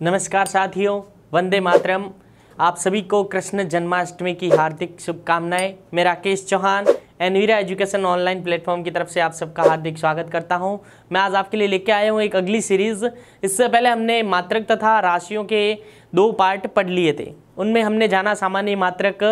नमस्कार साथियों, वंदे मातरम। आप सभी को कृष्ण जन्माष्टमी की हार्दिक शुभकामनाएँ। मैं Rakesh Chauhan, Envira education online platform की तरफ़ से आप सबका हार्दिक स्वागत करता हूँ। मैं आज आपके लिए लेके आया हूँ एक अगली सीरीज़। इससे पहले हमने मात्रक तथा राशियों के दो पार्ट पढ़ लिए थे। उनमें हमने जाना सामान्य मात्रक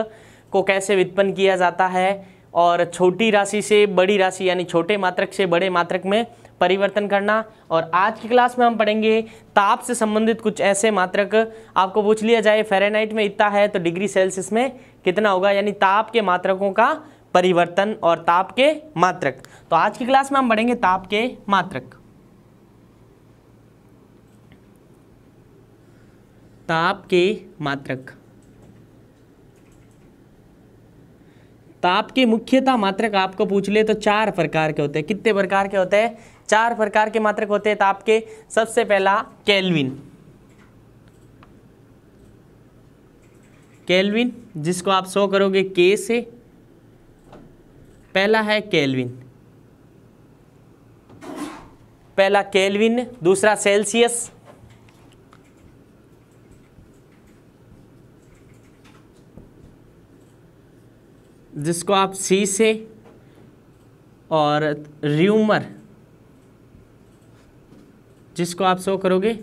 को कैसे व्युत्पन्न किया जाता है और छोटी राशि से बड़ी राशि यानी छोटे मात्रक से बड़े मात्रक में परिवर्तन करना। और आज की क्लास में हम पढ़ेंगे ताप से संबंधित कुछ ऐसे मात्रक। आपको पूछ लिया जाए फेरेनाइट में इतना है तो डिग्री सेल्सियस में कितना होगा? यानी ताप के मात्रकों का परिवर्तन और ताप के मात्रक। तो आज की क्लास में हम पढ़ेंगे ताप के मात्रक। ताप के मात्रक। ताप के मुख्यतः मात्रक आपको पूछ ले तो चार प्रकार के होते हैं। कितने प्रकार के होते हैं? चार प्रकार के मात्रक होते हैं ताप के सबसे पहला केल्विन। केल्विन, जिसको आप शो करोगे के से। पहला है केल्विन। पहला केल्विन, दूसरा सेल्सियस। जिसको आप सी से और र्यूमर। जिसको आप शो करोगे?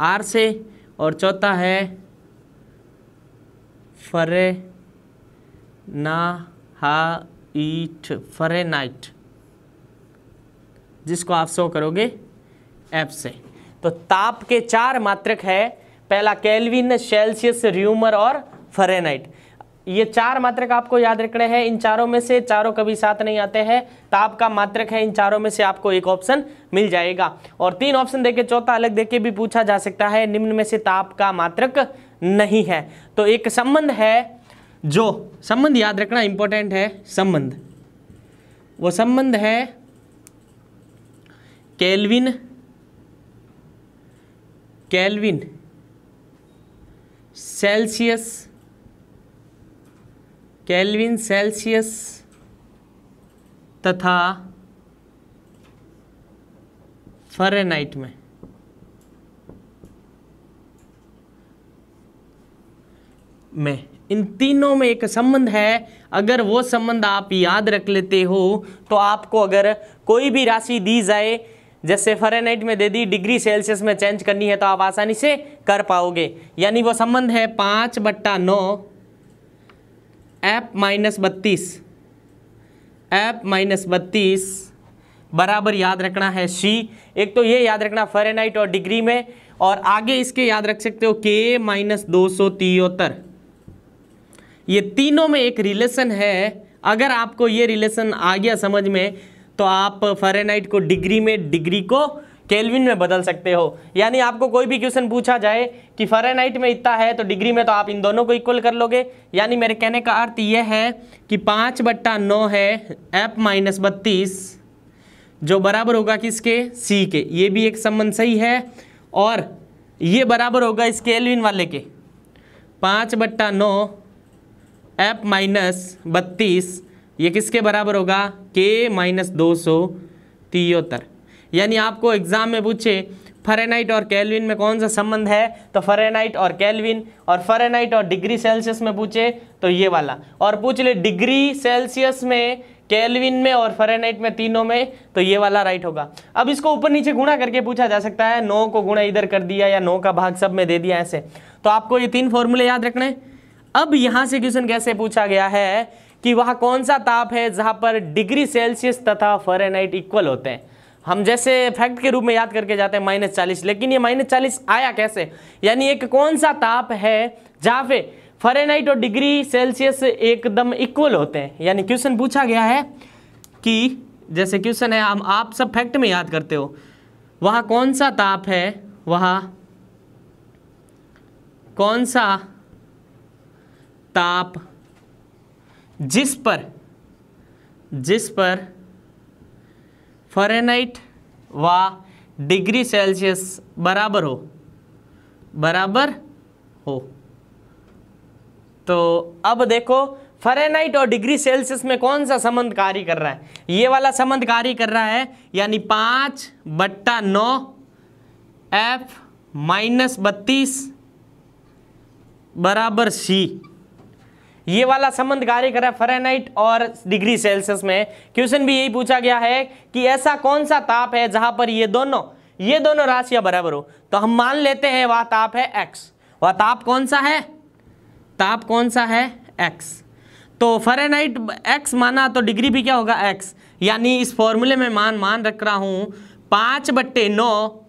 आर से, और चौथा है, फरे ना, हा ईट फरेनाइट जिसको आप शो करोगे, एफ़ से। तो ताप के चार मात्रक है, पहला केल्विन, सेल्सियस, र्यूमर और फरेनाइट ये चार मात्रक आपको याद रखने हैं। इन चारों में से चारों कभी साथ नहीं आते हैं। ताप का मात्रक है, इन चारों में से आपको एक ऑप्शन मिल जाएगा। और तीन ऑप्शन देके चौथा अलग देके भी पूछा जा सकता है। निम्न में से ताप का मात्रक नहीं है। तो एक संबंध है जो संबंध याद रखना इंपॉर्टेंट है। संबंध। वो संबंध है kelvin kelvin, Celsius kelvin Celsius तथा फरेनाइट में। में। इन तीनों में एक संबंध है। अगर वो संबंध आप याद रख लेते हो तो आपको अगर कोई भी राशि दी जाए, जैसे फरेनाइट में दे दी, डिग्री सेल्सियस में चेंज करनी है तो आप आसानी से कर पाओगे। यानी वो संबंध है पाँच बट्टा नौ। एप माइनस बत्तीस। एप माइनस बत्तीस, बराबर याद रखना है सी एक तो ये याद रखना फेरेनाइट और डिग्री में, और आगे इसके याद रख सकते हो के माइनस दो सौ तिहत्तर। ये तीनों में एक रिलेशन है। अगर आपको ये रिलेशन आ गया समझ में तो आप फेरेनाइट को डिग्री में डिग्री को केल्विन में बदल सकते हो। यानी आपको कोई भी क्वेश्चन पूछा जाए कि फेरेनाइट में इतना है तो डिग्री में तो आप इन दोनों को इक्वल कर लोगे। यानी मेरे कहने का अर्थ यह है कि पाँच बट्टा नौ है एफ़ माइनस बत्तीस, जो बराबर होगा किसके? सी के। ये भी एक संबंध सही है, और ये बराबर होगा इस केल्विन वाले के। पाँच बट्टा नौ एफ़ माइनस बत्तीस, ये किसके बराबर होगा? के माइनस दो सौ तिहत्तर। यानी आपको एग्ज़ाम में पूछे फरेनाइट और कैलविन में कौन सा संबंध है? तो फरेनाइट और कैलविन और फरेनाइट और डिग्री सेल्सियस में पूछे तो ये वाला। और पूछ ले, डिग्री सेल्सियस में कैलविन में और फरेनाइट में तीनों में तो ये वाला राइट होगा। अब इसको ऊपर नीचे गुणा करके पूछा जा सकता है, नौ को गुणा इधर कर दिया या नौ का भाग सब में दे दिया ऐसे। तो आपको ये तीन फॉर्मूले याद रखने अब यहाँ से क्वेश्चन कैसे पूछा गया है कि वह कौन सा ताप है जहाँ पर डिग्री सेल्सियस तथा फरेनाइट इक्वल होते हैं? हम जैसे फैक्ट के रूप में याद करके जाते हैं माइनस चालीस। लेकिन ये माइनस चालीस आया कैसे? यानी एक कौन सा ताप है जहाँ पे फरेनाइट और डिग्री सेल्सियस एकदम इक्वल होते हैं? यानी क्वेश्चन पूछा गया है कि, जैसे क्वेश्चन है, हम आप सब फैक्ट में याद करते हो, वहाँ कौन सा ताप है? वहाँ कौन सा ताप जिस पर जिस पर फरेनाइट व डिग्री सेल्सियस बराबर हो। बराबर हो। तो अब देखो फरेनाइट और डिग्री सेल्सियस में कौन सा संबंध कार्य कर रहा है? ये वाला संबंध कार्य कर रहा है, यानी पाँच बट्टा नौ एफ़ माइनस बत्तीस बराबर सी ये वाला संबंध कार्य कर रहा है फरेनाइट और डिग्री सेल्सियस में क्वेश्चन भी यही पूछा गया है कि ऐसा कौन सा ताप है जहाँ पर ये दोनों ये दोनों राशियाँ बराबर हो। तो हम मान लेते हैं वह ताप है एक्स वह ताप कौन सा है? ताप कौन सा है एक्स तो फरेनाइट एक्स माना तो डिग्री भी क्या होगा एक्स यानी इस फॉर्मूले में मान मान रख रहा हूँ, पाँच बट्टे नौ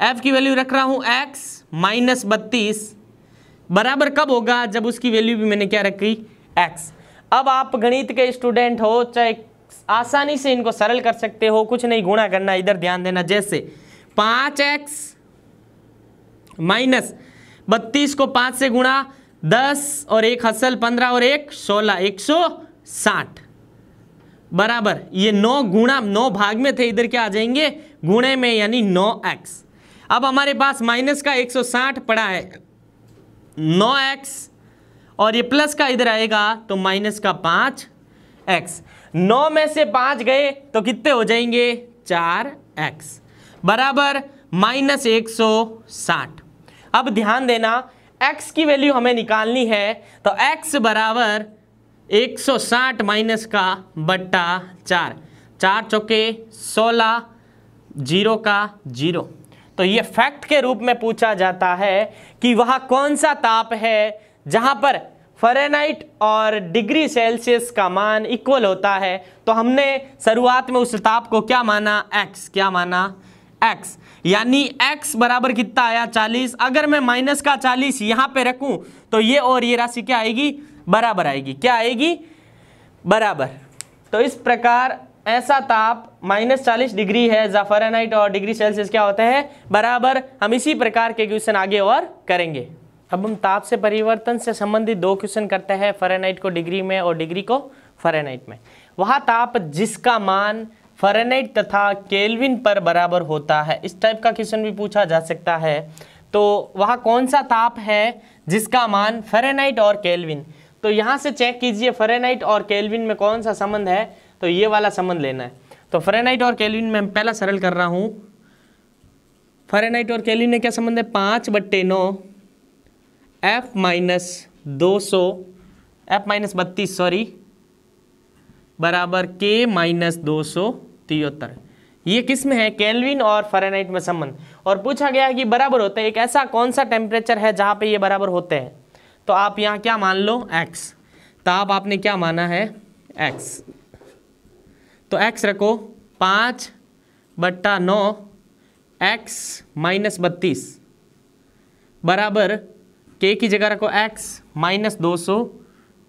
एफ़ की वैल्यू रख रहा हूँ एक्स माइनस बत्तीस बराबर कब होगा जब उसकी वैल्यू भी मैंने क्या रखी? एक्स अब आप गणित के स्टूडेंट हो, चाहे आसानी से इनको सरल कर सकते हो, कुछ नहीं गुणा करना, इधर ध्यान देना, जैसे पाँच एक्स माइनस बत्तीस को पाँच से गुणा, दस और एक हसल पंद्रह और एक सोलह, एक सौ साठ। बराबर, ये नौ गुणा, नौ भाग में थे, इधर क्या आ जाएँगे? गुणे में, यानी नौ एक्स अब हमारे पास माइनस का एक सौ साठ पड़ा है। नौ एक्स और ये प्लस का इधर आएगा तो माइनस का पाँच एक्स नौ में से पाँच गए तो कितने हो जाएँगे? चार एक्स बराबर माइनस एक सौ साठ। अब ध्यान देना, x की वैल्यू हमें निकालनी है तो x बराबर 160 माइनस का बट्टा चार। चार चौके सोलह, ज़ीरो का ज़ीरो। तो ये फैक्ट के रूप में पूछा जाता है कि वह कौन सा ताप है जहाँ पर फरेनाइट और डिग्री सेल्सियस का मान इक्वल होता है। तो हमने शुरुआत में उस ताप को क्या माना? एक्स क्या माना? एक्स यानी एक्स बराबर कितना आया? 40 अगर मैं माइनस का 40 यहाँ पे रखूँ तो ये और ये राशि क्या आएगी? बराबर आएगी। क्या आएगी? बराबर। तो इस प्रकार ऐसा ताप माइनस चालीस डिग्री है, जाफरानाइट और डिग्री सेल्सियस क्या होते हैं? बराबर। हम इसी प्रकार के क्वेश्चन आगे और करेंगे। अब हम ताप से परिवर्तन से संबंधित दो क्वेश्चन करते हैं, फरेनाइट को डिग्री में और डिग्री को फरेनाइट में। वह ताप जिसका मान फरेनाइट तथा केल्विन पर बराबर होता है, इस टाइप का क्वेश्चन भी पूछा जा सकता है। तो वह कौन सा ताप है जिसका मान फरेनाइट और केल्विन? तो यहाँ से चेक कीजिए, फरेनाइट और केल्विन में कौन सा संबंध है? तो ये वाला संबंध लेना है। तो फेरेनाइट और केल्विन में पहला सरल कर रहा हूँ। फेरेनाइट और केल्विन में क्या संबंध है? पाँच बट्टे नौ एफ़ माइनस दो सौ एफ़ माइनस बत्तीस सॉरी बराबर के माइनस दो सौ तिहत्तर। ये किसमें है? कैलविन और फरेनाइट में संबंध। और पूछा गया है कि बराबर होते हैं, एक ऐसा कौन सा टेम्परेचर है जहाँ पे ये बराबर होते हैं? तो आप यहाँ क्या मान लो? एक्स तो आप, आपने क्या माना है? X तो x रखो, पाँच बट्टा नौ एक्स माइनस बत्तीस। बराबर के की जगह रखो, x माइनस दो सौ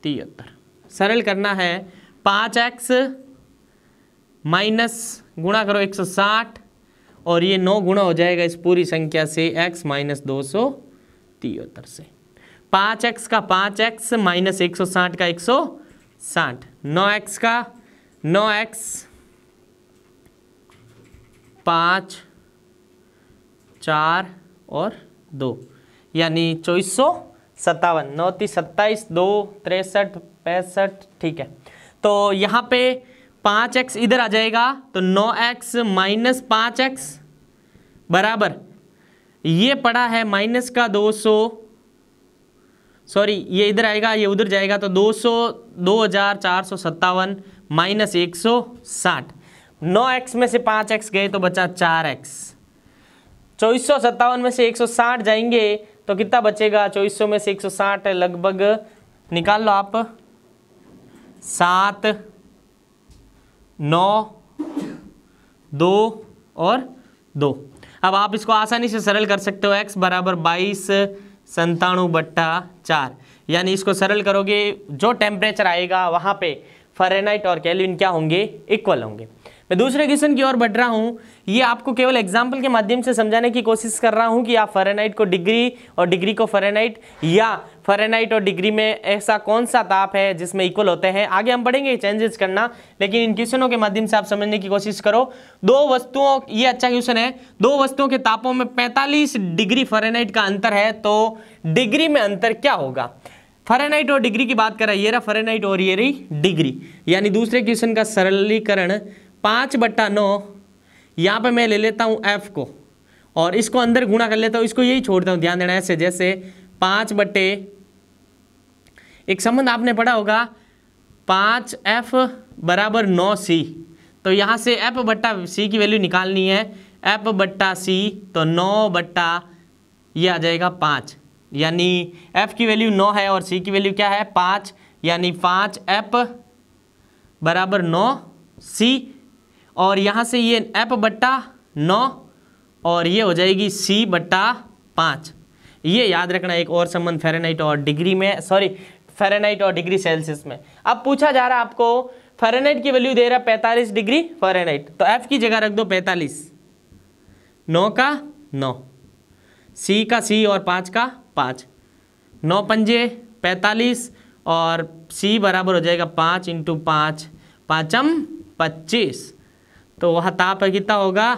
तिहत्तर। सरल करना है, पाँच एक्स माइनस गुणा करो एक सौ साठ, और ये नौ गुणा हो जाएगा इस पूरी संख्या से x माइनस दो सौ तिहत्तर से। पाँच एक्स का पाँच एक्स माइनस एक सौ साठ का एक सौ साठ। नौ एक्स का नौ एक्स पाँच चार और दो, यानी चौबीस सौ सत्तावन, नौ तीस सत्ताईस, दो तिरसठ, पैंसठ, ठीक है। तो यहाँ पे पाँच एक्स इधर आ जाएगा तो नौ एक्स माइनस पाँच एक्स बराबर। ये पड़ा है माइनस का दो सौ, सॉरी, ये इधर आएगा, ये उधर जाएगा तो दो सौ, दो हज़ार चार सौ सत्तावन माइनस एक सौ साठ। नौ एक्स में से पाँच एक्स गए तो बचा चार एक्स। चौबीस सौ सत्तावन में से एक सौ साठ जाएँगे तो कितना बचेगा? चौबीस सौ में से एक सौ साठ लगभग निकाल लो आप। सात, नौ, दो और दो। अब आप इसको आसानी से सरल कर सकते हो। x बराबर बाईस संताणु बट्टा चार। यानी इसको सरल करोगे, जो टेम्परेचर आएगा वहाँ पे फरेनाइट और कैलविन क्या होंगे? इक्वल होंगे। मैं दूसरे क्वेश्चन की ओर बढ़ रहा हूँ। ये आपको केवल एग्ज़ाम्पल के माध्यम से समझाने की कोशिश कर रहा हूँ कि आप फरेनाइट को डिग्री और डिग्री को फरेनाइट या फरेनाइट और डिग्री में ऐसा कौन सा ताप है जिसमें इक्वल होते हैं? आगे हम पढ़ेंगे चेंजेस करना। लेकिन इन क्वेश्चनों के माध्यम से आप समझने की कोशिश करो। दो वस्तुओं, ये अच्छा क्वेश्चन है। दो वस्तुओं के तापों में पैंतालीस डिग्री फरेनाइट का अंतर है तो डिग्री में अंतर क्या होगा? फेरेनाइट और डिग्री की बात करें ये रहा फेरेनाइट और ये रही डिग्री यानी दूसरे क्वेश्चन का सरलीकरण पाँच बट्टा नौ, यहाँ पर मैं ले लेता हूँ एफ़ को, और इसको अंदर गुणा कर लेता हूँ, इसको यही छोड़ता हूँ, ध्यान देना ऐसे जैसे पाँच बट्टे, एक संबंध आपने पढ़ा होगा, पाँच एफ़ बराबर नौ सी तो यहाँ से एफ़ बट्टा सी की वैल्यू निकालनी है एफ़ बट्टा सी तो नौ बट्टा ये आ जाएगा पाँच। यानी एफ़ की वैल्यू नौ है और सी की वैल्यू क्या है? पाँच। यानी पाँच एप बराबर नौ सी और यहाँ से ये एफ़ बट्टा नौ और ये हो जाएगी सी बट्टा पाँच। ये याद रखना एक और संबंध फेरेनाइट और डिग्री में सॉरी फेरेनाइट और डिग्री सेल्सियस में। अब पूछा जा रहा है आपको फेरेनाइट की वैल्यू दे रहा है पैंतालीस डिग्री फेरेनाइट तो एफ़ की जगह रख दो पैंतालीस। नौ का नौ। सी का सी और पाँच का पाँच। नौ पंजे, पैंतालीस और सी बराबर हो जाएगा पाँच इंटू पाँच। पाँचम पच्चीस। तो वह ताप कितना होगा?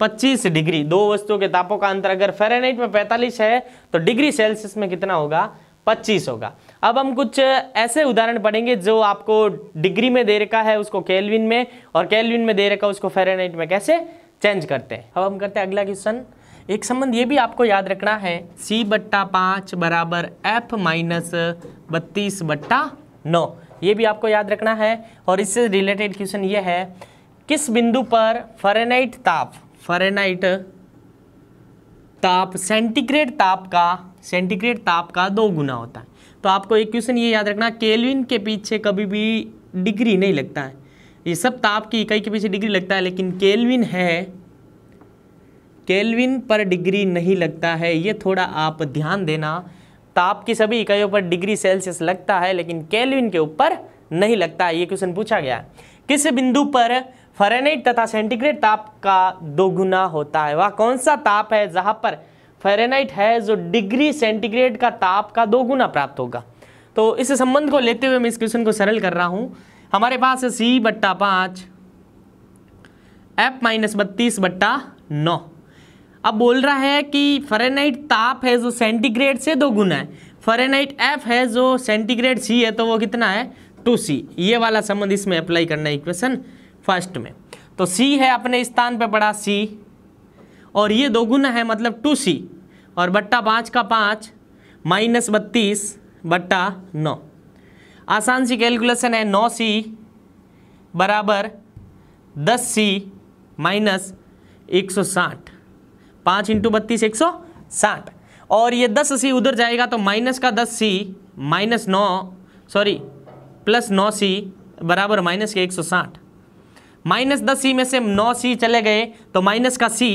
पच्चीस डिग्री। दो वस्तुओं के तापों का अंतर अगर फेरेनाइट में पैंतालीस है तो डिग्री सेल्सियस में कितना होगा? पच्चीस होगा। अब हम कुछ ऐसे उदाहरण पढ़ेंगे जो आपको डिग्री में दे रखा है उसको केल्विन में और केल्विन में दे रखा उसको फेरेनाइट में। कैसे? चेंज करते हैं। अब हम करते हैं अगला क्वेश्चन। एक संबंध ये भी आपको याद रखना है सी बट्टा पाँच बराबर एफ़ माइनस बत्तीस बट्टा नौ। ये भी आपको याद रखना है, और इससे रिलेटेड क्वेश्चन ये है, किस बिंदु पर फरेनाइट ताप फरेनाइट ताप, सेंटीग्रेड ताप का, सेंटीग्रेड ताप का दो गुना होता है। तो आपको एक क्वेश्चन ये याद रखना, केल्विन के पीछे कभी भी डिग्री नहीं लगता है। ये सब ताप की इकाई के पीछे डिग्री लगता है, लेकिन केल्विन है केल्विन पर डिग्री नहीं लगता है, ये थोड़ा आप ध्यान देना। ताप की सभी इकाइयों पर डिग्री सेल्सियस लगता है, लेकिन केल्विन के ऊपर नहीं लगता है ये क्वेश्चन पूछा गया। किस बिंदु पर फेरेनाइट तथा सेंटीग्रेड ताप का दोगुना होता है? वह कौन सा ताप है जहाँ पर फेरेनाइट है जो डिग्री सेंटीग्रेड का ताप का दोगुना प्राप्त होगा? तो इस संबंध को लेते हुए मैं इस क्वेश्चन को सरल कर रहा हूँ। हमारे पास है सी बट्टा पाँच एफ़ माइनस बत्तीस बट्टा नौ। अब बोल रहा है कि फेरेनाइट ताप है जो सेंटीग्रेड से दो गुना है। फेरेनाइट एफ़ है जो सेंटीग्रेड सी है तो वो कितना है? टू सी ये वाला संबंध इसमें अप्लाई करना है इक्वेशन फ़र्स्ट में। तो सी है अपने स्थान पे पड़ा सी और ये दो गुना है मतलब टू सी और बट्टा पाँच का पाँच माइनस बत्तीस, बट्टा नौ। आसान सी कैलकुलेशन है, नौ सी बराबर दस सी माइनस एक सौ साठ। पाँच इंटू बत्तीस एक सौ साठ। और ये दस सी उधर जाएगा तो माइनस का दस सी, माइनस नौ, सॉरी, प्लस नौ सी बराबर माइनस के एक सौ साठ। माइनस दस सी में से नौ सी चले गए तो माइनस का सी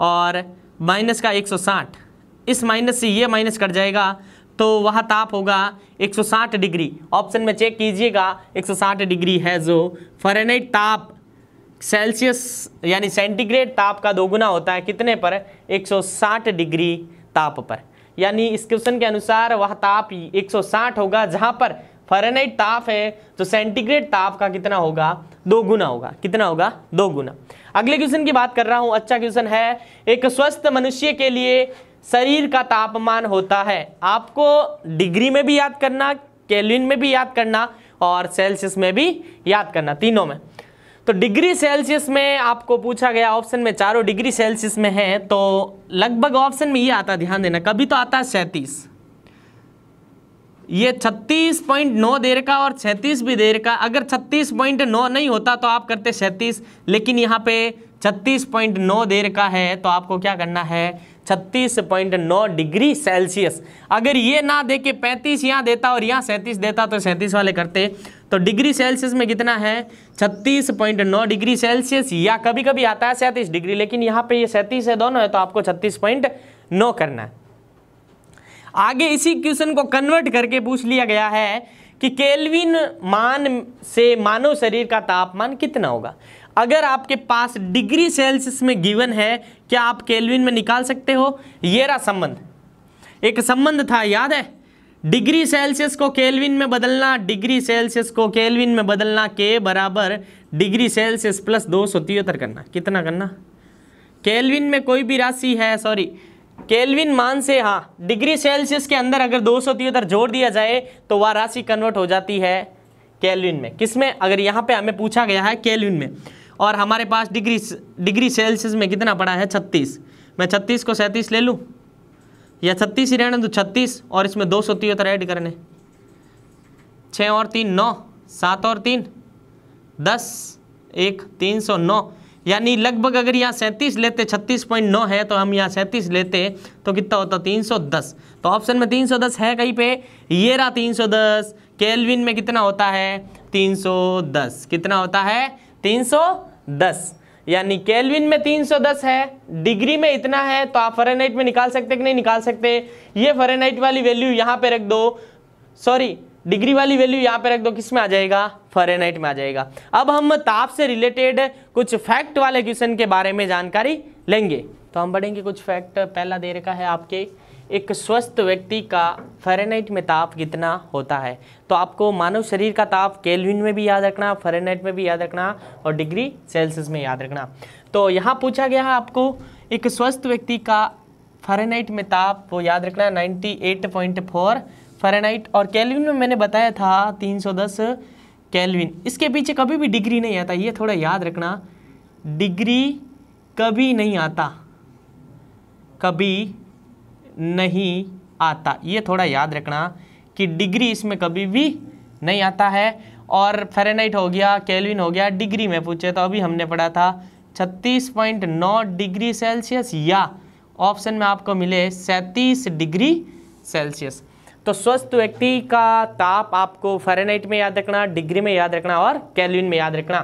और माइनस का एक सौ साठ। इस माइनस से ये माइनस कट जाएगा तो वह ताप होगा 160 डिग्री। ऑप्शन में चेक कीजिएगा 160 डिग्री है जो। फरेनाइट ताप सेल्सियस यानी सेंटीग्रेड ताप का दोगुना होता है कितने पर? 160 डिग्री ताप पर। यानी इस क्वेश्चन के अनुसार वह ताप 160 होगा, जहाँ पर फेरेनाइट ताप है तो सेंटीग्रेड ताप का कितना होगा? दो गुना होगा। कितना होगा? दो गुना अगले क्वेश्चन की बात कर रहा हूँ अच्छा क्वेश्चन है, एक स्वस्थ मनुष्य के लिए शरीर का तापमान होता है। आपको डिग्री में भी याद करना केल्विन में भी याद करना और सेल्सियस में भी याद करना, तीनों में। तो डिग्री सेल्सियस में आपको पूछा गया ऑप्शन में चारों डिग्री सेल्सियस में है तो लगभग ऑप्शन में ये आता ध्यान देना, कभी तो आता है सैंतीस। ये 36.9 देर का और 36 भी देर का, अगर 36.9 नहीं होता तो आप करते सैंतीस, लेकिन यहाँ पे 36.9 देर का है तो आपको क्या करना है? 36.9 डिग्री सेल्सियस। अगर ये ना दे के 35 यहाँ देता और यहाँ सैंतीस देता तो सैंतीस वाले करते। तो डिग्री सेल्सियस में कितना है? 36.9 डिग्री सेल्सियस, या कभी कभी आता है सैंतीस डिग्री, लेकिन यहाँ पे ये सैंतीस है दोनों है तो आपको 36.9 करना है। आगे इसी क्वेश्चन को कन्वर्ट करके पूछ लिया गया है कि केल्विन मान से मानव शरीर का तापमान कितना होगा? अगर आपके पास डिग्री सेल्सियस में गिवन है, क्या आप केल्विन में निकाल सकते हो? ये रहा संबंध। एक संबंध था, याद है? डिग्री सेल्सियस को केल्विन में बदलना, डिग्री सेल्सियस को केल्विन में बदलना, के बराबर डिग्री सेल्सियस प्लस दो सौ तिहत्तर करना। कितना करना? केल्विन में कोई भी राशि है, सॉरी, केल्विन मान से हाँ डिग्री सेल्सियस के अंदर अगर दो सौ तिहत्तर जोड़ दिया जाए तो वह राशि कन्वर्ट हो जाती है केल्विन में। किसमें? अगर यहाँ पे हमें पूछा गया है, केल्विन में। और हमारे पास डिग्री डिग्री सेल्सियस में कितना पड़ा है? छत्तीस। मैं छत्तीस को सैंतीस ले लूँ? या छत्तीस ही रहने तो छत्तीस, और इसमें दो सौ तिहत्तर ऐड करने। छः और तीन, नौ। सात और तीन, दस। एक, तीन सौ नौ। यानी लगभग अगर यहाँ सैंतीस लेते, छत्तीस पॉइंट नौ है तो हम यहाँ सैंतीस लेते तो कितना होता? तीन सौ दस। तो ऑप्शन में तीन सौ दस है कहीं पे? ये रहा तीन सौ दस। केल्विन में कितना होता है? तीन सौ दस। कितना होता है? तीन सौ दस। यानी केल्विन में 310 है, डिग्री में इतना है तो आप फरेनाइट में निकाल सकते कि नहीं निकाल सकते? ये फरेनाइट वाली वैल्यू यहाँ पे रख दो। सॉरी डिग्री वाली वैल्यू यहाँ पे रख दो। किसमें आ जाएगा? फरेनाइट में आ जाएगा। अब हम ताप से रिलेटेड कुछ फैक्ट वाले क्वेश्चन के बारे में जानकारी लेंगे। तो हम बढ़ेंगे कुछ फैक्ट पहला दे रखा है आपके। एक स्वस्थ व्यक्ति का फेरेनाइट में ताप कितना होता है? तो आपको मानव शरीर का ताप केल्विन में भी याद रखना फेरेनाइट में भी याद रखना और डिग्री सेल्सियस में याद रखना। तो यहाँ पूछा गया है आपको, एक स्वस्थ व्यक्ति का फेरेनाइट में ताप, वो याद रखना ninety eight point four Fahrenheit और केल्विन में मैंने बताया था तीन सौ दस केल्विन इसके पीछे कभी भी डिग्री नहीं आता, ये थोड़ा याद रखना। डिग्री कभी नहीं आता। कभी नहीं आता। ये थोड़ा याद रखना कि डिग्री इसमें कभी भी नहीं आता है और फेरेनाइट हो गया केल्विन हो गया, डिग्री में पूछे तो अभी हमने पढ़ा था 36.9 डिग्री सेल्सियस या ऑप्शन में आपको मिले सैंतीस डिग्री सेल्सियस। तो स्वस्थ व्यक्ति का ताप आपको फेरेनाइट में याद रखना, डिग्री में याद रखना और केल्विन में याद रखना।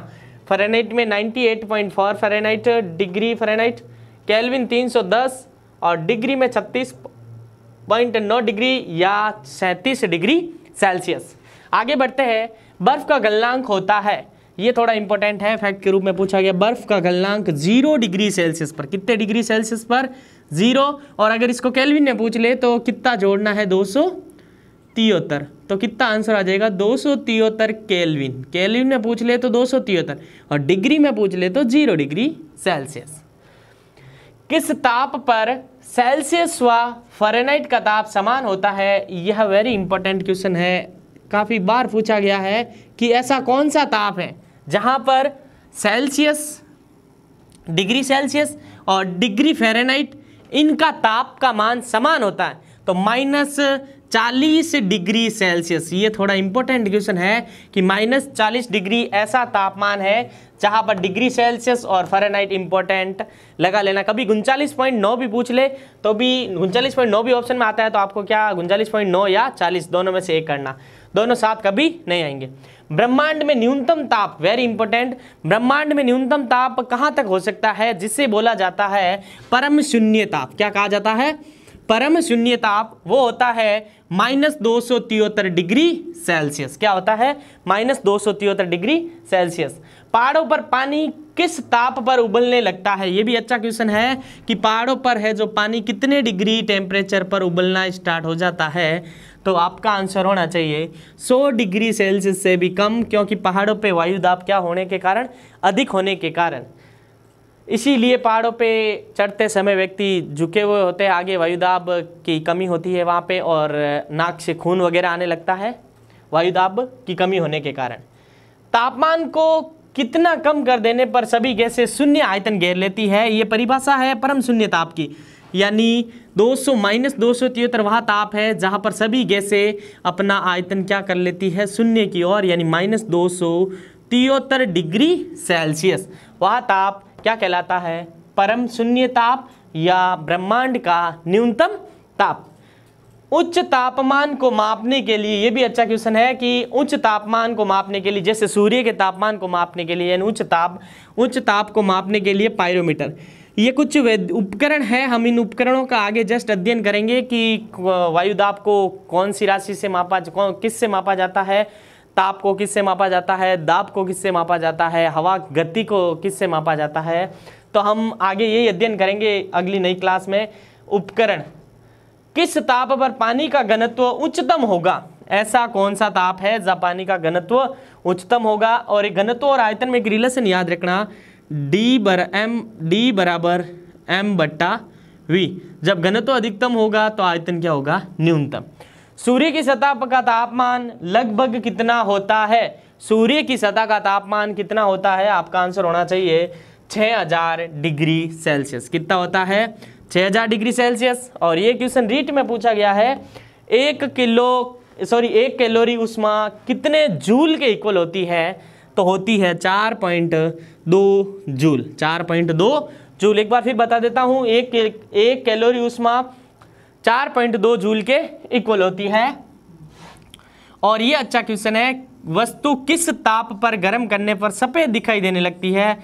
फेरेनाइट में 98.4 फेरेनाइट डिग्री फेरेनाइट केल्विन 310 और डिग्री में छत्तीस पॉइंट नौ डिग्री या सैंतीस डिग्री सेल्सियस। आगे बढ़ते हैं, बर्फ़ का गलनांक होता है। ये थोड़ा इंपॉर्टेंट है फैक्ट के रूप में पूछा गया, बर्फ़ का गलनांक ज़ीरो डिग्री सेल्सियस पर। कितने डिग्री सेल्सियस पर? ज़ीरो। और अगर इसको केल्विन में पूछ ले तो कितना जोड़ना है? दो सौ तिहत्तर। तो कितना आंसर आ जाएगा? दो सौ तिहत्तर केलविन केलविन में पूछ ले तो दो सौ तिहत्तर। और डिग्री में पूछ ले तो ज़ीरो डिग्री सेल्सियस। किस ताप पर सेल्सियस व फरेनाइट का ताप समान होता है? यह वेरी इंपॉर्टेंट क्वेश्चन है। काफ़ी बार पूछा गया है कि ऐसा कौन सा ताप है जहाँ पर सेल्सियस डिग्री सेल्सियस और डिग्री फेरेनाइट इनका ताप का मान समान होता है। तो माइनस चालीस डिग्री सेल्सियस। ये थोड़ा इंपॉर्टेंट क्वेश्चन है कि माइनस चालीस डिग्री ऐसा तापमान है जहाँ पर डिग्री सेल्सियस और फेरेनाइट इंपॉर्टेंट लगा लेना। कभी उनचालीस पॉइंट नौ भी पूछ ले तो भी उनचालीस पॉइंट नौ भी ऑप्शन में आता है तो आपको क्या उनचालीस पॉइंट नौ या चालीस, दोनों में से एक करना। दोनों साथ कभी नहीं आएँगे। ब्रह्मांड में न्यूनतम ताप वेरी इंपॉर्टेंट ब्रह्मांड में न्यूनतम ताप कहाँ तक हो सकता है, जिसे बोला जाता है, परम शून्य ताप। क्या कहा जाता है? परम शून्य ताप वो होता है माइनस दो सौ तिहत्तर डिग्री सेल्सियस। क्या होता है? माइनस दो सौ तिहत्तर डिग्री सेल्सियस। पहाड़ों पर पानी किस ताप पर उबलने लगता है? ये भी अच्छा क्वेश्चन है कि पहाड़ों पर है जो पानी कितने डिग्री टेम्परेचर पर उबलना स्टार्ट हो जाता है। तो आपका आंसर होना चाहिए 100 डिग्री सेल्सियस से भी कम, क्योंकि पहाड़ों पे वायु दाब क्या होने के कारण? अधिक होने के कारण। इसीलिए पहाड़ों पे चढ़ते समय व्यक्ति झुके हुए होते हैं, आगे वायुदाब की कमी होती है वहाँ पे और नाक से खून वगैरह आने लगता है वायुदाब की कमी होने के कारण। तापमान को कितना कम कर देने पर सभी गैसें शून्य आयतन घेर लेती है, ये परिभाषा है परम शून्य ताप की। यानी 200 सौ माइनस दो सौ तिहत्तर वह ताप है जहाँ पर सभी गैसें अपना आयतन क्या कर लेती है, शून्य की ओर, यानी माइनस दो सौ तिहत्तर डिग्री सेल्सियस। वह ताप क्या कहलाता है? परम शून्य ताप या ब्रह्मांड का न्यूनतम ताप। उच्च तापमान को मापने के लिए ये भी अच्छा क्वेश्चन है कि उच्च तापमान को मापने के लिए, जैसे सूर्य के तापमान को मापने के लिए उच्च ताप उच्च ताप को मापने के लिए पायरोमीटर ये कुछ उपकरण है, हम इन उपकरणों का आगे जस्ट अध्ययन करेंगे कि, वायुदाब को कौन सी राशि से मापा, कौन, किस से मापा जाता है ताप को किससे मापा जाता है? दाब को किससे मापा जाता है? हवा गति को किससे मापा जाता है? तो हम आगे यही अध्ययन करेंगे अगली नई क्लास में। उपकरण। किस ताप पर पानी का घनत्व उच्चतम होगा? ऐसा कौन सा ताप है जब पानी का घनत्व उच्चतम होगा? और एक घनत्व और आयतन में एक रिलेशन याद रखना। डी बर एम डी बराबर एम बट्टा वी जब घनत्व अधिकतम होगा तो आयतन क्या होगा? न्यूनतम। सूर्य की सतह का तापमान लगभग कितना होता है? सूर्य की सतह का तापमान कितना होता है? आपका आंसर होना चाहिए 6000 डिग्री सेल्सियस। कितना होता है? 6000 डिग्री सेल्सियस। और ये क्वेश्चन रीट में पूछा गया है, एक किलो सॉरी एक कैलोरी उष्मा कितने जूल के इक्वल होती है? तो होती है चार पॉइंट दो जूल। चार पॉइंट दो जूल। एक बार फिर बता देता हूँ, एक एक कैलोरी उष्मा चार पॉइंट दो जूल के इक्वल होती है। और ये अच्छा क्वेश्चन है, वस्तु किस ताप पर गर्म करने पर सफ़ेद दिखाई देने लगती है?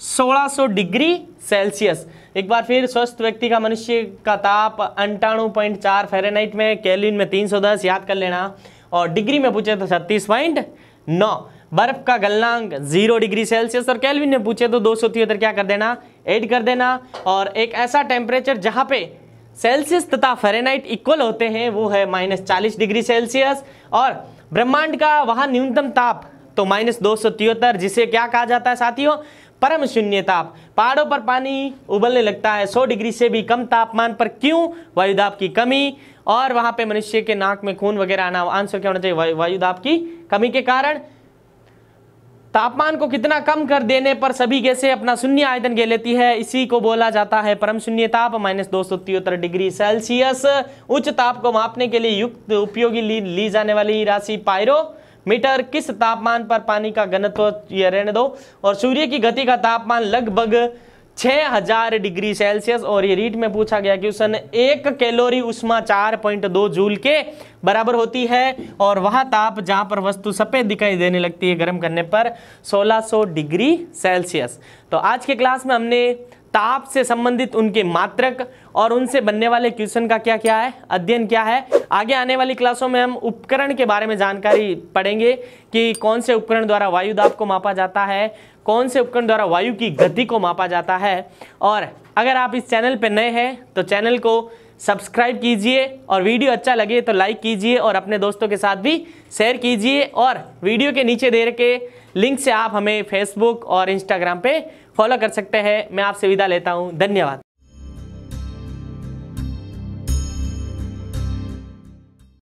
1600 डिग्री सेल्सियस। एक बार फिर स्वस्थ व्यक्ति का मनुष्य का ताप अंठाणु पॉइंट चार फेरेनाइट में कैलिन में 310 याद कर लेना। और डिग्री में पूछे तो छत्तीस पॉइंट नौ। बर्फ़ का गलनांक ज़ीरो डिग्री सेल्सियस और कैलविन में पूछे तो दो सौ तिहत्तर, क्या कर देना? ऐड कर देना। और एक ऐसा टेम्परेचर जहाँ पे सेल्सियस तथा फेरेनाइट इक्वल होते हैं, वो है माइनस चालीस डिग्री सेल्सियस। और ब्रह्मांड का वहाँ न्यूनतम ताप तो माइनस दो सौ तिहत्तर, जिसे क्या कहा जाता है साथियों? परम शून्य ताप। पहाड़ों पर पानी उबलने लगता है 100 डिग्री से भी कम तापमान पर क्यों? वायुदाब की कमी। और वहाँ पे मनुष्य के नाक में खून वगैरह आना आंसर क्या होना चाहिए? वायुदाब की कमी के कारण। तापमान को कितना कम कर देने पर सभी गैसें अपना शून्य आयतन गे लेती है। इसी को बोला जाता है परम शून्य ताप माइनस दो सौ तिहत्तर डिग्री सेल्सियस। उच्च ताप को मापने के लिए युक्त उपयोगी ली, ली जाने वाली राशि पायरो। मीटर किस तापमान पर पानी का घनत्व ये रहने दो। और सूर्य की गति का तापमान लगभग 6000 डिग्री सेल्सियस और ये रीट में पूछा गया क्वेश्चन एक कैलोरी उष्मा 4.2 जूल के बराबर होती है और वह ताप जहाँ पर वस्तु सफ़ेद दिखाई देने लगती है, गर्म करने पर 1600 डिग्री सेल्सियस। तो आज के क्लास में हमने ताप से संबंधित उनके मात्रक और उनसे बनने वाले क्वेश्चन का क्या क्या है? अध्ययन क्या है? आगे आने वाली क्लासों में हम उपकरण के बारे में जानकारी पढ़ेंगे कि कौन से उपकरण द्वारा वायु दाब को मापा जाता है, कौन से उपकरण द्वारा वायु की गति को मापा जाता है। और अगर आप इस चैनल पर नए हैं तो चैनल को सब्सक्राइब कीजिए और वीडियो अच्छा लगे तो लाइक कीजिए और अपने दोस्तों के साथ भी शेयर कीजिए। और वीडियो के नीचे दे रखे लिंक से आप हमें फेसबुक और इंस्टाग्राम पे फॉलो कर सकते हैं। मैं आपसे विदा लेता हूँ। धन्यवाद।